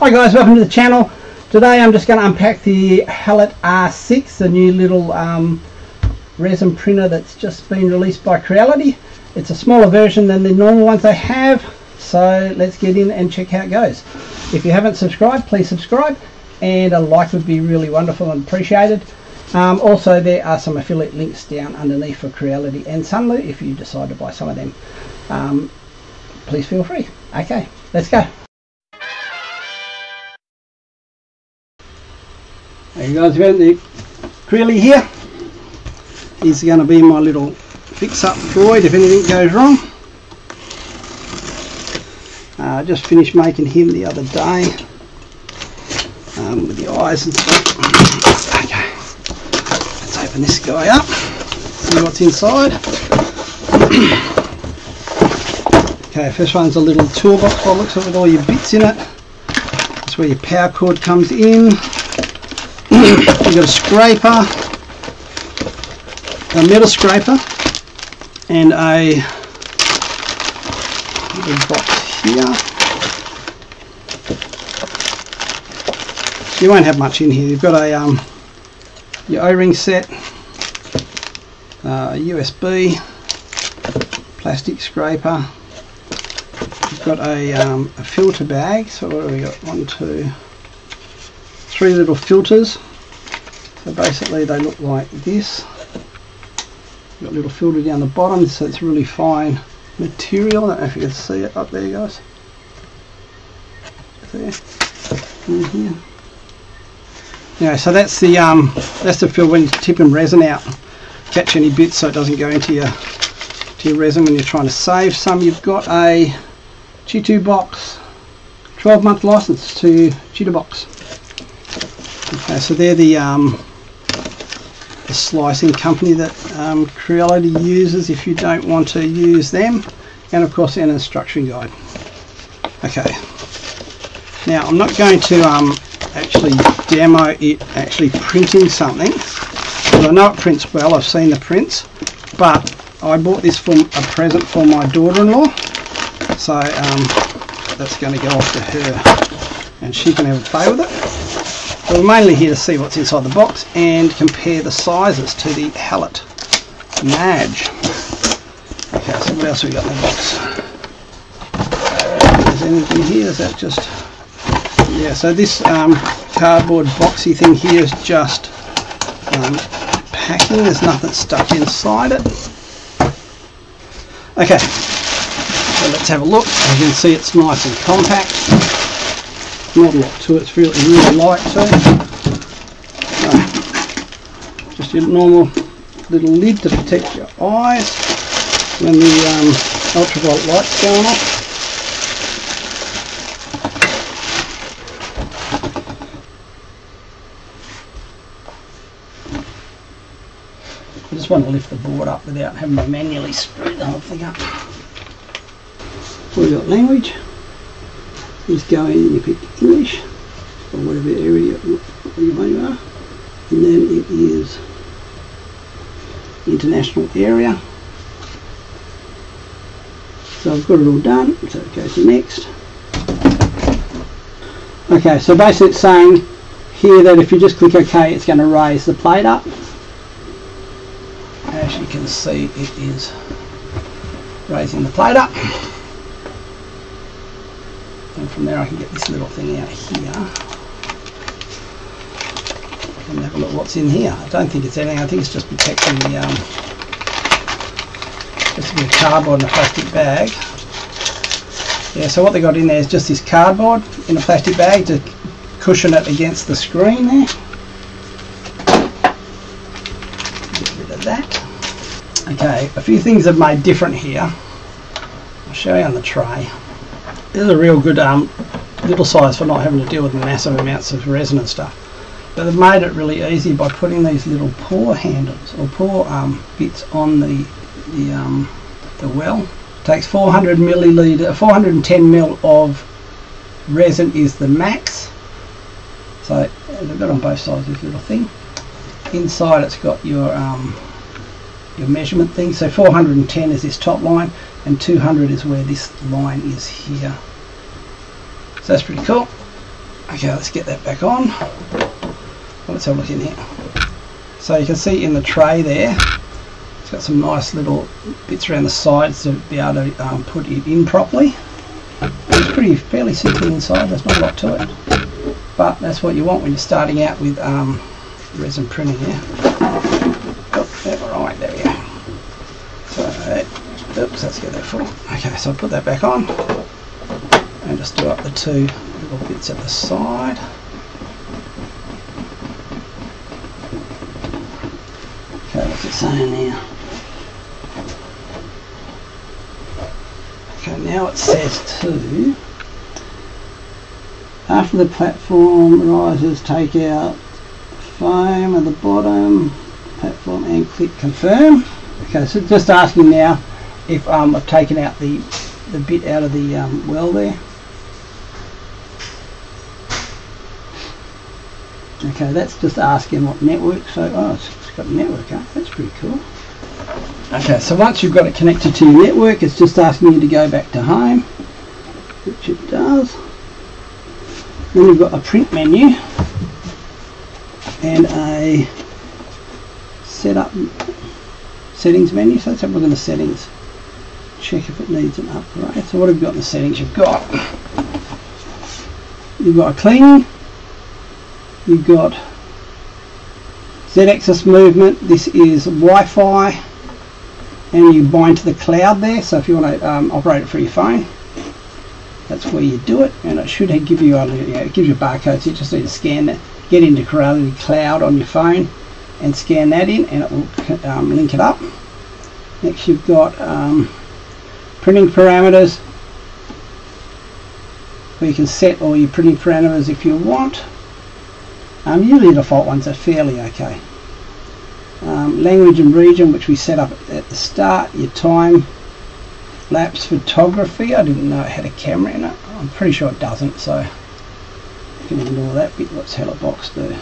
Hi guys, welcome to the channel. Today I'm just going to unpack the Halot R6, the new little um, resin printer that's just been released by Creality. It's a smaller version than the normal ones they have, so let's get in and check how it goes. If you haven't subscribed, please subscribe, and a like would be really wonderful and appreciated. Um, also, there are some affiliate links down underneath for Creality and Sunlu if you decide to buy some of them. Um, please feel free. Okay, let's go. Hey guys, we've got the Creeley here. He's going to be my little fix-up droid if anything goes wrong. I uh, just finished making him the other day um, with the eyes and stuff. Okay, let's open this guy up, see what's inside. okay, first one's a little toolbox by looks with all your bits in it. That's where your power cord comes in. You've got a scraper, a metal scraper, and a little box here. You won't have much in here. You've got a um, your O-ring set, uh, USB, plastic scraper. You've got a, um, a filter bag. So what have we got? One, two, three little filters. So basically they look like this. Got a little filter down the bottom so it's really fine material. I don't know if you can see it up there guys. There. In here. Yeah, so that's the um, that's the fill when you're tipping resin out. Catch any bits so it doesn't go into your to your resin when you're trying to save some. You've got a Chitubox 12 month license to Chitubox. Okay, so they're the, um, the slicing company that um, Creality uses if you don't want to use them, and of course an instruction guide. Okay, now I'm not going to um, actually demo it actually printing something, because I know it prints well, I've seen the prints, but I bought this for a present for my daughter-in-law, so um, that's going to go off to her, and she can have a play with it. So we're mainly here to see what's inside the box and compare the sizes to the Halot Mage. Okay, so what else we got in the box? Is anything here? Is that just... Yeah, so this um, cardboard boxy thing here is just um, packing. There's nothing stuck inside it. Okay, so let's have a look. As you can see it's nice and compact not a lot to it, it's really, really light too. So, just your normal little lid to protect your eyes when the um, ultraviolet light's going off. I just want to lift the board up without having to manually screw the whole thing up. We've got language is going in, you pick English or whatever area you may are and then it is international area. So I've got it all done so it goes to next. Okay so basically it's saying here that if you just click OK it's going to raise the plate up. As you can see it is raising the plate up from there I can get this little thing out here and have a look what's in here. I don't think it's anything, I think it's just protecting the um, just a bit of cardboard in a plastic bag. Yeah, so what they got in there is just this cardboard in a plastic bag to cushion it against the screen there. Get rid of that. Okay, a few things have made different here. I'll show you on the tray. This is a real good um, little size for not having to deal with massive amounts of resin and stuff. But they've made it really easy by putting these little pour handles or pour um, bits on the the, um, the well. It takes 400 milliliter, 410 mil of resin is the max. So they've got on both sides this little thing. Inside it's got your um, your measurement thing. So 410 is this top line and 200 is where this line is here. So that's pretty cool. Okay, let's get that back on. Let's have a look in here. So you can see in the tray there, it's got some nice little bits around the sides to be able to um, put it in properly. It's pretty fairly simple inside, there's not a lot to it. But that's what you want when you're starting out with um, resin printing here. Oh, yeah, right, there we go. So, oops, let's get that full. Okay, so I'll put that back on and just do up the two little bits at the side. Okay, what's it saying now? Okay, now it says to after the platform rises, take out foam at the bottom, platform and click confirm. Okay, so just asking now if um, I've taken out the, the bit out of the um, well there. Okay, that's just asking what network, so oh, it's, it's got a network, huh? that's pretty cool. Okay, so once you've got it connected to your network, it's just asking you to go back to home, which it does. Then we've got a print menu and a setup settings menu. So let's have a look at the settings. Check if it needs an upgrade. So what have you got in the settings? You've got you've got a clean, you've got Z-axis movement. This is Wi-Fi, and you bind to the cloud there. So if you want to um, operate it for your phone, that's where you do it, and it should give you a you know, it gives you a barcode. So you just need to scan that, get into Creality Cloud on your phone, and scan that in, and it will um, link it up. Next, you've got um, printing parameters where you can set all your printing parameters if you want. Um, usually the default ones are fairly okay. Um, language and region which we set up at the start, your time lapse photography, I didn't know it had a camera in it. I'm pretty sure it doesn't so you can ignore that bit, what's Halot Box do.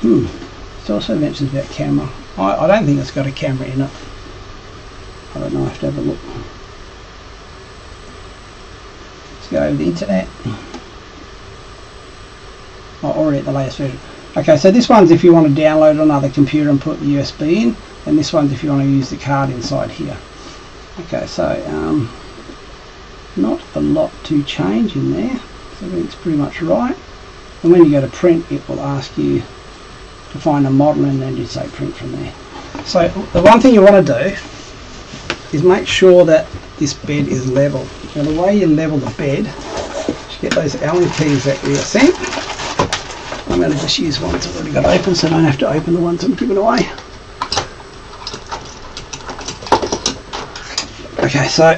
Hmm, it also mentions about camera. I, I don't think it's got a camera in it. I don't know, I have to have a look. Let's go over the internet. Oh, already at the latest version. Okay, so this one's if you want to download another computer and put the USB in, and this one's if you want to use the card inside here. Okay, so um, not a lot to change in there. So everything's pretty much right. And when you go to print, it will ask you to find a model and then you say print from there. So the one thing you want to do is make sure that this bed is level. Now the way you level the bed, is get those Allen keys that we sent. I'm going to just use ones I've already got open so I don't have to open the ones I'm giving away. Okay, so,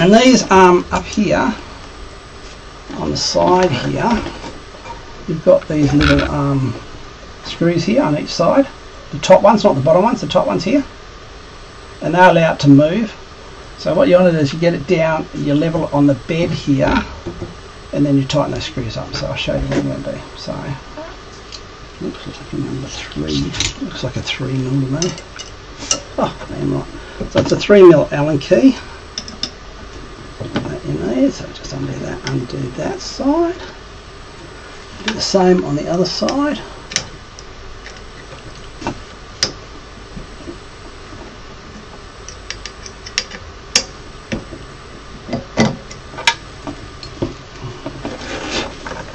and these um, up here, on the side here, you've got these little um, screws here on each side. The top ones, not the bottom ones, the top ones here. And they're allowed to move. So what you want to do is you get it down, you level it on the bed here, and then you tighten those screws up. So I'll show you what I'm going to do. So, looks like a number three, looks like a three mil to me. Oh, damn am right. So it's a 3 mil Allen key. That in there, so just undo that, undo that side. Do the same on the other side.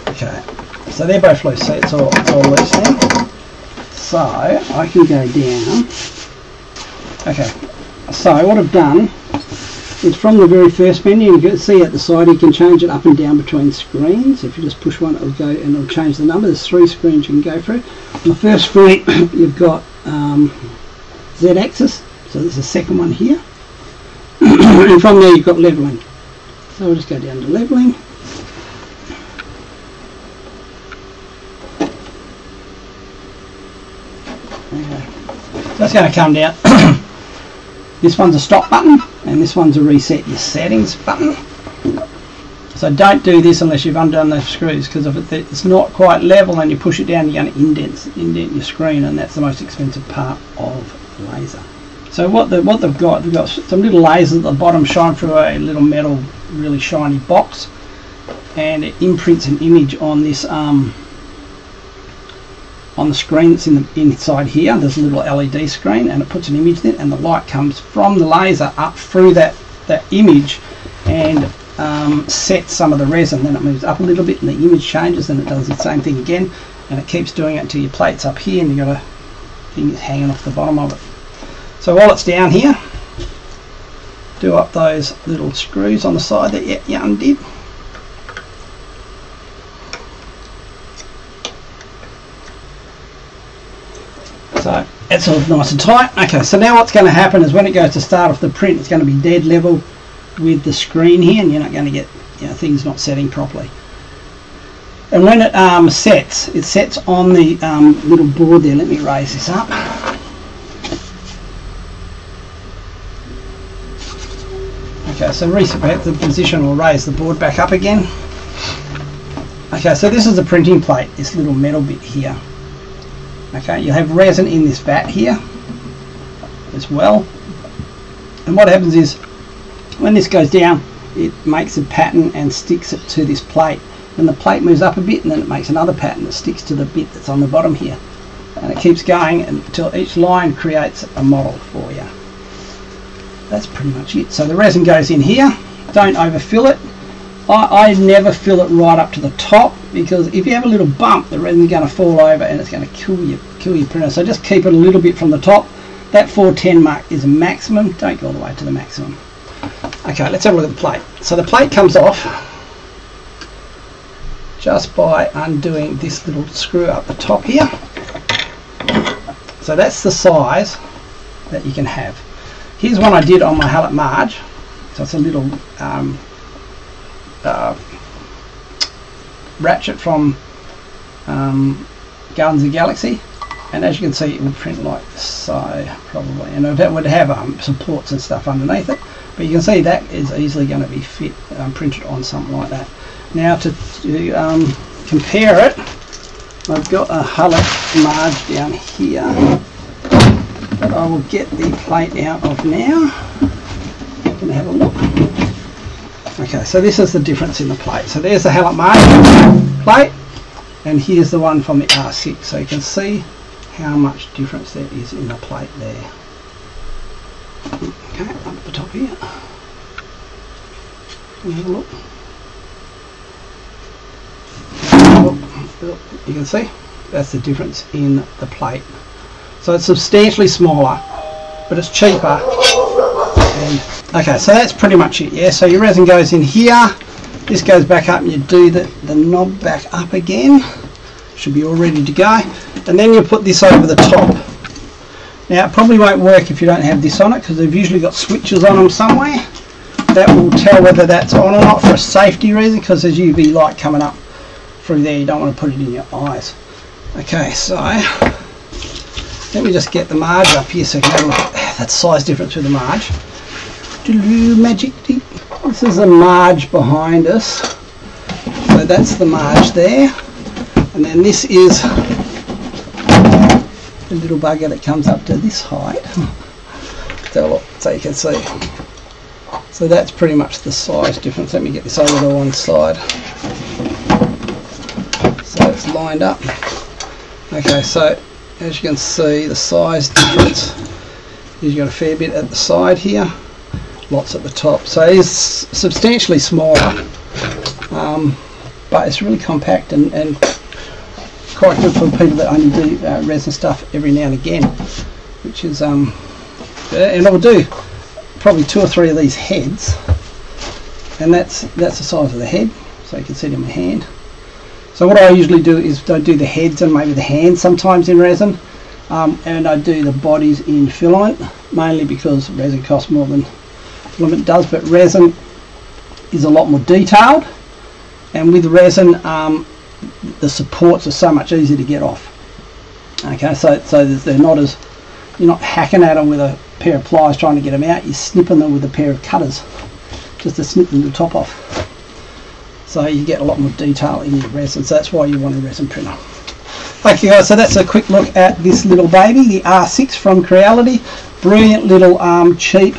Okay, so they're both loose, so it's all, it's all loose. So I can go down. Okay, so what I've done is from the very first menu, you can see at the side you can change it up and down between screens. If you just push one, it'll go and it'll change the number. There's three screens you can go through. On the first screen, you've got um, Z-axis, so there's a second one here. and from there you've got leveling. So we'll just go down to leveling. That's going to come down. This one's a stop button and this one's a reset your settings button. So don't do this unless you've undone those screws because if it's not quite level and you push it down you're going to indent, indent your screen and that's the most expensive part of laser. So what, the, what they've got, they've got some little lasers at the bottom shine through a little metal really shiny box and it imprints an image on this um, on the screen that's in the inside here there's a little LED screen and it puts an image in and the light comes from the laser up through that that image and um, sets some of the resin then it moves up a little bit and the image changes and it does the same thing again and it keeps doing it until your plate's up here and you've got a thing hanging off the bottom of it. So while it's down here do up those little screws on the side that you, you undid So it's all nice and tight. Okay, so now what's going to happen is when it goes to start off the print, it's going to be dead level with the screen here, and you're not going to get you know, things not setting properly. And when it um, sets, it sets on the um, little board there. Let me raise this up. Okay, so reset the position will raise the board back up again. Okay, so this is the printing plate, this little metal bit here okay you'll have resin in this vat here as well. And what happens is when this goes down it makes a pattern and sticks it to this plate. And the plate moves up a bit and then it makes another pattern that sticks to the bit that's on the bottom here. And it keeps going until each line creates a model for you that's pretty much it. So the resin goes in here. Don't overfill it. I, I never fill it right up to the top because if you have a little bump the resin's going to fall over and it's going to kill your kill your printer. So just keep it a little bit from the top. That 410 mark is a maximum. Don't go all the way to the maximum. Okay let's have a look at the plate. So the plate comes off just by undoing this little screw up the top here. So that's the size that you can have. Here's one I did on my Halot Mage. So it's a little um, uh, ratchet from um, Guardians of Galaxy. And as you can see it will print like so probably. And it would have um, supports and stuff underneath it. But you can see that is easily going to be fit um, printed on something like that. Now to, to um, compare it I've got a Halot Mage down here. That I will get the plate out of now. And have a look Okay, so this is the difference in the plate. So there's the Halot Mage plate, and here's the one from the R6. So you can see how much difference there is in the plate there. Okay, up at the top here. Have a look? You can see that's the difference in the plate. So it's substantially smaller, but it's cheaper and okay so that's pretty much it yeah. So your resin goes in here. This goes back up and you do the, the knob back up again. Should be all ready to go. And then you put this over the top. Now it probably won't work if you don't have this on it because they've usually got switches on them somewhere. That will tell whether that's on or not for a safety reason because there's UV light coming up through there. You don't want to put it in your eyes. Okay so let me just get the Mage up here so you can have a look at that size difference with the Mage magic deep. This is a Mage behind us. So that's the Mage there. And then this is the little bugger that comes up to this height. So, look, so you can see. So that's pretty much the size difference. Let me get this over to one side. So it's lined up. Okay, so as you can see the size difference is you've got a fair bit at the side here lots at the top. So it is substantially smaller, um, but it's really compact and, and, quite good for people that only do uh, resin stuff every now and again, which is, um, and I'll do probably two or three of these heads, and that's that's the size of the head, so you can see it in my hand. So what I usually do is I do the heads and maybe the hands sometimes in resin, um, and I do the bodies in filament, mainly because resin costs more than does, but resin is a lot more detailed, and with resin, um, the supports are so much easier to get off. Okay, so so they're not as you're not hacking at them with a pair of pliers trying to get them out. You're snipping them with a pair of cutters just to snip them the top off. So you get a lot more detail in your resin. So that's why you want a resin printer. Okay guys, so that's a quick look at this little baby, the R6 from Creality. Brilliant little um, cheap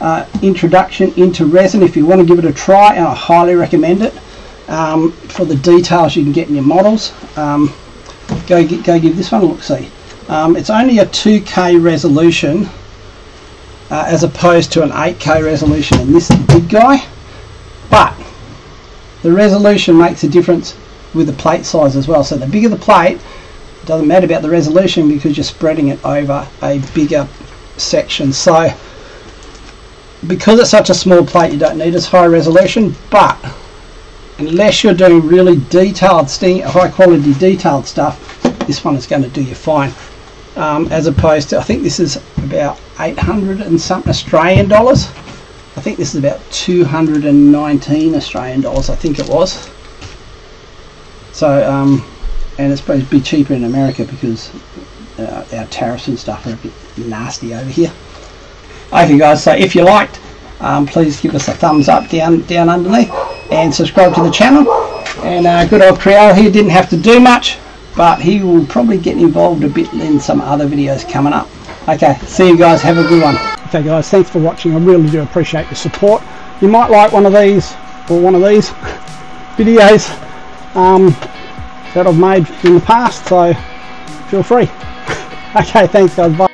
uh, introduction into resin. If you want to give it a try and I highly recommend it um, for the details you can get in your models um, go, go give this one a look see. Um, it's only a 2k resolution uh, as opposed to an 8k resolution and this is the big guy but the resolution makes a difference with the plate size as well. So the bigger the plate doesn't matter about the resolution because you're spreading it over a bigger section. So because it's such a small plate you don't need as high resolution but unless you're doing really detailed high quality detailed stuff this one is going to do you fine. Um, as opposed to I think this is about 800 and something Australian dollars. I think this is about 219 Australian dollars I think it was. So um, and it's supposed to be cheaper in America because uh, our tariffs and stuff are a bit nasty over here okay guys. So if you liked um, please give us a thumbs up down down underneath and subscribe to the channel. And uh, good old Creole here didn't have to do much but he will probably get involved a bit in some other videos coming up. Okay see you guys. Have a good one. Okay guys thanks for watching. I really do appreciate your support. You might like one of these or one of these videos um, that I've made in the past so feel free. Okay thanks guys. Bye